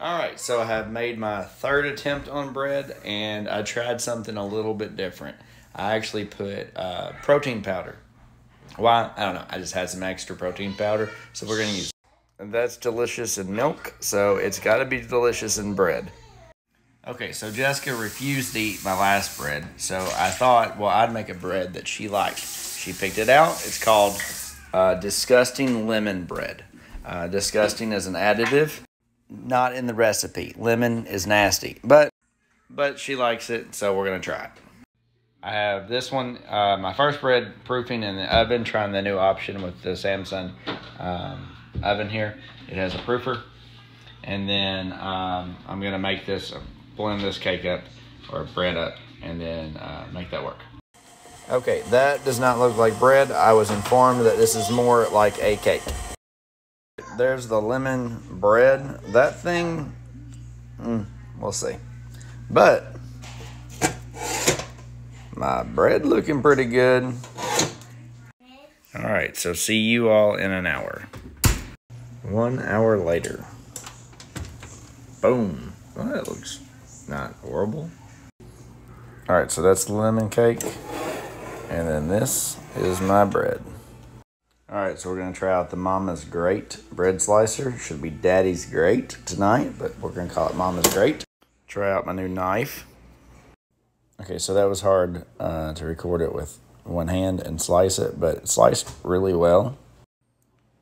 All right, so I have made my third attempt on bread, and I tried something a little bit different. I actually put uh, protein powder. Why? I don't know. I just had some extra protein powder, so we're gonna use. That's delicious in milk, so it's got to be delicious in bread. Okay, so Jessica refused to eat my last bread, so I thought, well, I'd make a bread that she liked. She picked it out. It's called uh, Disgusting Lemon Bread. Uh, disgusting is an additive not in the recipe. Lemon is nasty, but but she likes it, so we're gonna try it. I have this one, uh, my first bread proofing in the oven, trying the new option with the Samsung um, oven here. It has a proofer, and then um, I'm gonna make this, uh, blend this cake up or bread up, and then uh, make that work. Okay, that does not look like bread. I was informed that this is more like a cake there's the lemon bread. That thing, mm, we'll see. But my bread looking pretty good. All right, so see you all in an hour. One hour later. Boom. Well, that looks not horrible. All right, so that's the lemon cake. And then this is my bread. All right, so we're gonna try out the Mama's Great bread slicer. Should be Daddy's Great tonight, but we're gonna call it Mama's Great. Try out my new knife. Okay, so that was hard uh, to record it with one hand and slice it, but it sliced really well.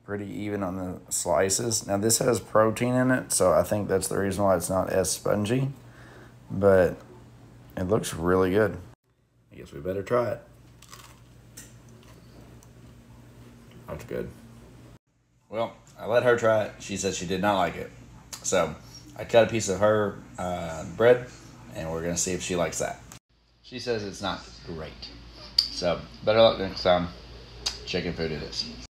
Pretty even on the slices. Now this has protein in it, so I think that's the reason why it's not as spongy, but it looks really good. I guess we better try it. That's good. Well, I let her try it. She said she did not like it. So I cut a piece of her uh, bread, and we're going to see if she likes that. She says it's not great. So better luck next time. Chicken food it is.